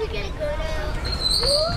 We're gonna go now?